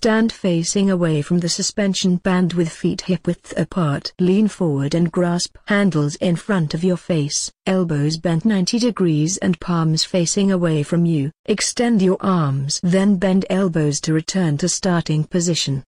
Stand facing away from the suspension band with feet hip width apart. Lean forward and grasp handles in front of your face. Elbows bent 90 degrees and palms facing away from you. Extend your arms. Then bend elbows to return to starting position.